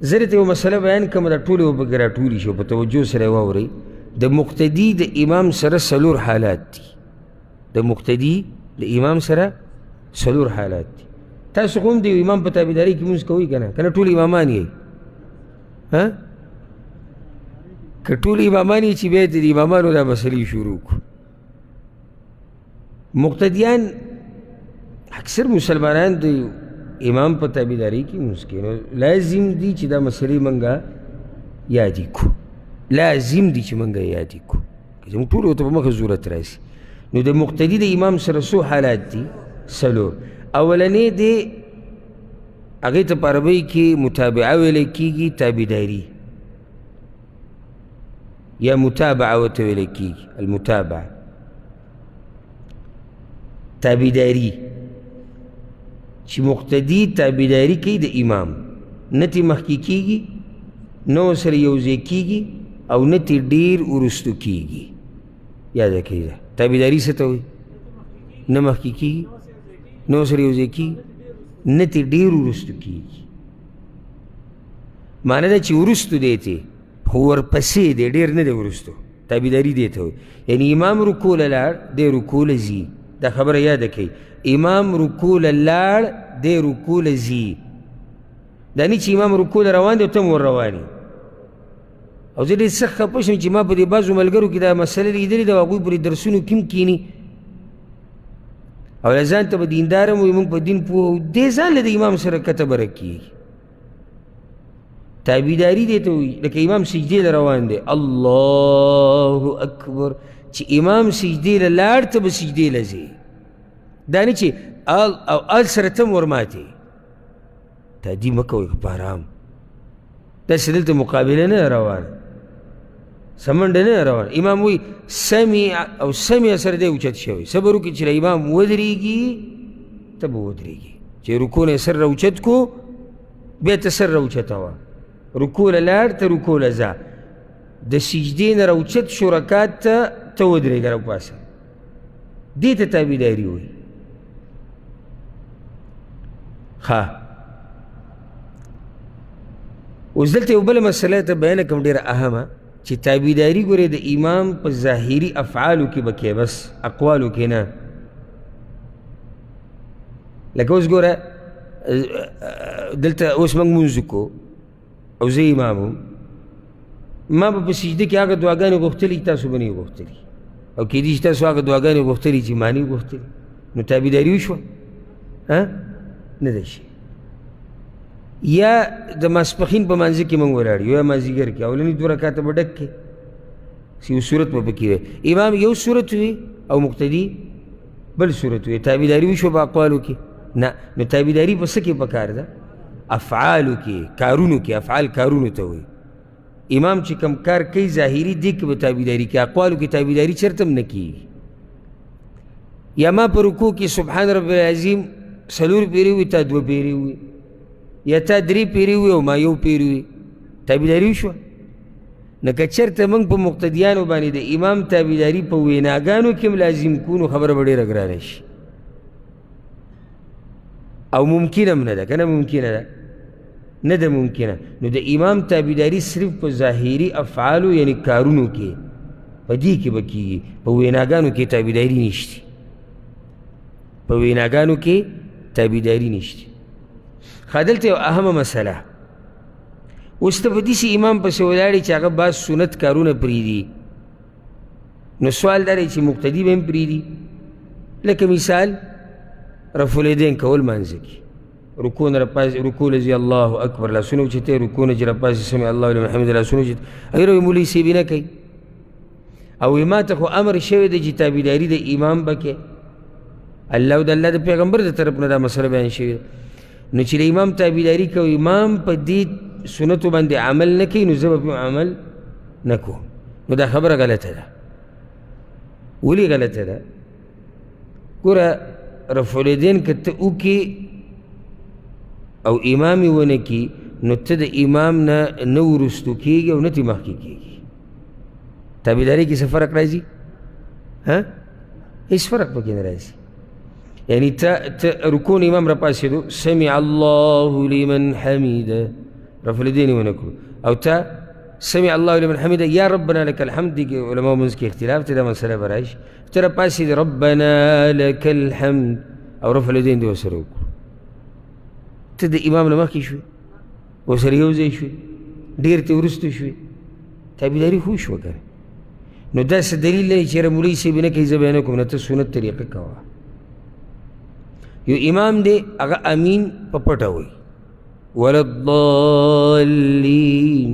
زه درته یو مسله بیان کوم دا ټولې اوبه کې راټولې شي په توجه سره یې واورئ د مقتدي د امام سره څلور حالات دي د مقتدي د امام سره څلور حالات دي تاسو خو هم د امام په تابعداري کې مونځ کوئ که نه که نه ټول امامان یئ ها که ټول امامان یئ چې بیا د امامانو دا مسلې شروع کړو مقتدیان اکثر مسلمانان د امام په تابعداري کې مسکین لازم دي چې دا مسلې منګه یادې کو لازم دي چې منګه یادې کو زموږ ټول ته په مخه ضرورت راشي نو د مقتدی د امام سره څو حالات دي سلو اولنې دی هغې ته په عربۍ کې متابعه ویل کېږي تابعداري یا متابعه ورته ویل کېږي المتابعه تابعداري چې مقتدي تابعداري کوي د امام نه ترې مخکې کېږي نه ورسره یو ځای کېږي او نه ترې ډېر وروستو کېږي یاده کوي دا تابعداري څه ته وایي نه مخکې کېږي نه ورسره یو ځای کېږي نه ترې ډېر وروستو کېږي معنی دا چې وروستو دی ترې خو ورپسې دی ډېر نه دی وروستو تابعداري دی ته یعنی امام رکوع له لاړ دی رکوع له ځي دا خبره یاده کوي امام رکوع له لاړ دی رکوع له ځي دا نه چې امام رکوع له روان دی ته هم ور روان او زه ډېر سخت خپه شوم چې ما په دې بعضو ملګرو کې دا مسله لیدلې ده هغوی پرې درسونو کې هم کیني او ځان ته به دیندار هم وي موږ په دین پوه دی ځان له د امام سره کته برک کېږي تابیداری دی ته وي لکه امام سجدې له روان دی الله اکبر چې امام سجدې له لاړ ته به سجدې له ځې دا نه چې ال او ال سره ته هم ورماتې تادي مه کوئ په ارام داسې دلته مقابله نه روانه سمنډ نه روان امام وی سمع او سمع سره دی اوچت شوی صبر وکړي چې امام ودرېږي ته به ودرېږي چې رکوع نه سر راوچت کو بیا ته سر راوچته وه رکوع له لاړ ته رکوع له ځه د سجدې نه راوچت شو رکات ته ته ودرېږه راوپاسه دې ته تابعداري وایي ښه اوس دلته یو بله مسله ته بیانه کوم ډېره اهمه چې تابعداري ګورې د امام په ظاهري افعالو کې به کې بس اقوالو کې نه لکه اوس ګوره دلته اوس موږ مونځ کو او زه امام وم ما به په سجده کې هغه دعاګانې غوښتلې چې تاسو به نه غوښتلې او کېدی چې تاسو هغه دعاګانې غوښتلې چې ما نه غوښتلې نو تابعداري وشوه ها نه دی شي یا د ماسپخین په مانځه کې مونږ ولاړ یو یا مازیګر کې اولني دوه رکعاته به ډک کې یو صورت به پکې وي امام یو صورت وي او مقتدي بل صورت وي تابعداري وشو په اقوالو کې نه نو تابعداري په څه کې پکار ده افعالو کې کارونو کې افعال کارونو ته وایي امام چې کم کار کوي ظاهري دی کې به تابعداري کې اقوالو کې تابعداري چرته هم نه کېږي یا ما په رکوع کې سبحان رب العظیم څلور پیرې وي تا دوه پیرې وي یا تا درې پیرې وي او ما یو پیرې وي تابعداري وشوه نو که چېرته موږ په مقتدیانو باندې د امام تابعداري په ویناګانو کې هم لازم کړو نو خبره به ډېره ګرانه شي او ممکن هم نه ده که نه ممکنه ده نه ده ممکنه نو د امام تابعداري صرف په ظاهري افعالو یعنی کارونو کې په دې کې به کېږي په ویناګانو کې تابعداري نشته په ویناګانو کې تابعداري نشته ښه دلته یو اهمه مسله اوس ته په داسې امام پسې ولاړې چې هغه بعض سنت کارونه پرېږدي نو سوال دا دی چې مقتدي به هم پرېږدي لکه مثال رفع الیدین کول مانځه کې رکوع نه راپاس رکوع له ځي الله اکبر لاسونه اوچتې رکوع نه چې راپاسې سمع الله لمن حمده لاسونه اوچت هغه یې مولوي صاحب نه کوي او ما ته خو امر شوی دی چې تابعداري د امام به کې الله او د الله د پیغمبر د طرف نه دا مسله بیان شوې ده نو چې د امام تابعداري کوي امام په دې سنتو باندې عمل نه کوي نو زه به عمل نه کوم نو دا خبره غلطه ده ولې غلطه ده ګوره رفع الیدین که ته وکړي او امام یې ونه کړي نو ته د امام نه نه وروستو کېږي او نه ترې مخکې کېږي تابعداري کې څه فرق راځي ها هیڅ فرق پکې نه راځي یعنی ته ته رکوع نه امام راپاسېدو سمع الله لمن حمیده رفع الیدین ونه کړو او ته سمع الله لمن حمیده یا ربنا لك الحمد کې علماو منځ کې اختلاف دی دا مسله به راشي ته راپاسېد ربنا لك الحمد او رفع الیدین دې ورسره وکړو ته د امام نه مخکې شوې او سره یو ځای شوې ډېر ته وروستو شوې تابعداري خو شوه که نو داسې دلیل لري چې مولوي صاحب نه کوي زه به نه کوم نه ته سنت طریقه کوه یو امام دی هغه امین په پټه وایي ولضالین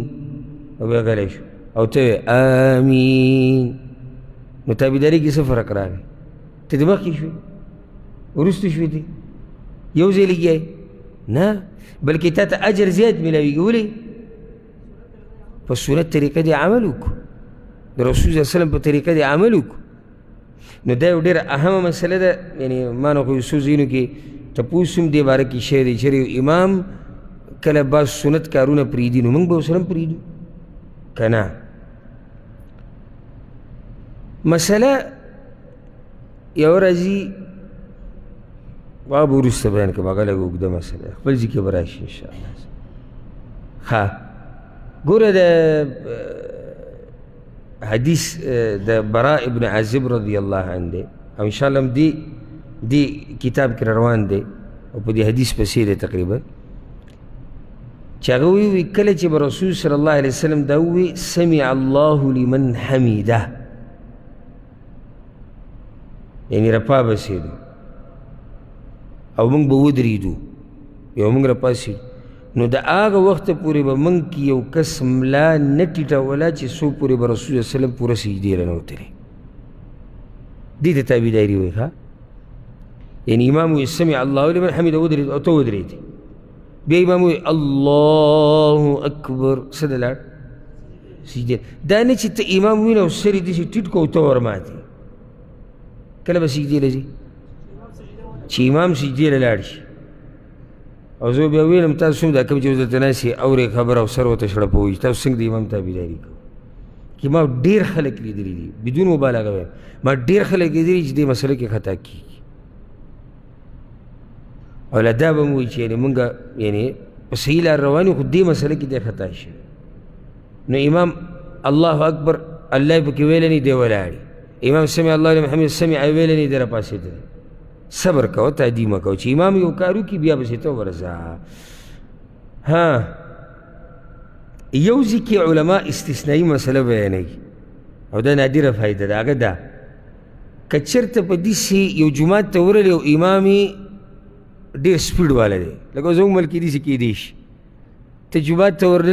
او بیا غلی شو او ته آمین نو تابعداري کې څه فرق راغی ته د مخکې شوې وروسته شوې دي یو ځای لګیا نه بلکې تا ته اجر زیات میلاویږي ولې په صورت طریقه دې عمل وکړو د رسول صلی الله علیه وسلم په طریقه دې عمل وکړو نو دا یو ډېره اهمه مسله ده یعنی ما نو خو یو څو ځایونو کې تپوس هم دې باره کې شی دی چېرې امام کله بعض سنت کارونه پرېږدي نو موږ به ورسره هم پرېږدو که نه مسله یو راځي باب وروسته بیان کوم هغه لږ اوږده مسله ده خپل ځای کې به راشي انشاءالله ښه ګوره د حدیث د برا ابن عازب رضی الله عنه دی او انشاءالله هم دی دی کتاب کې روان دی او په دې حدیث پسې دی تقریبا چې هغه وی کله چې به رسول صلی الله علیه وسلم دا وی سمع الله لمن حمیده یعنی رپا بسیدو او موږ به ودریدو یو موږ رپاسیدو نو د هغه وخت پورې به موږ کې یو کس ملا نه ټیټوله چې څو پورې به رسول الله وسلم پوره سجدې له نه وتلی دې ته تابعداري وایي ښه یعنی امام وایي سمع الله لمن حمده ودرېد او ته ودرېدې بیا امام وی الله اکبر څه دی لاړ سجده دا نه چې ته امام وینه او سر یې داسې ټیټ کو او ته ورماتې کله به سجدې له ځي چې امام سجدې له لاړ شي او زه بیا ویلم تاسو څومره کوم چې اوس دلته ناست یې اورې خبره او سر ورته شړپوي تاسو څنګه د امام تابعداري کوئ چې ما ډېر خلک لیدلي دي بدون مبالغه وایم ما ډېر خلک لیدلي چې دې مسله کې خطا کېږي او له دا به مو چې یعنې مونږ یعنې په صحیح لار روان یو خو دې مسله کې دی خطا شوی نو امام الله اکبر الله یې پکې ویلی نه دی ولاړ امام سمع الله لمن حمده سمع یې ویلی نه دی راپاڅېدلی صبر کوه تادي مه کوه چې امام یو کار وکړي بیا پسې ته ورځه ها یو ځکې علما استثنایي مسله بیانوي او دا نادره فایده ده هغه ده که چېرته په دې سي یو جومات ته ورغلی او امام یې ډېر سپیډ والی دی لکه زموږ ملک کې داسې کېدی شي ته جومات ته ورغلی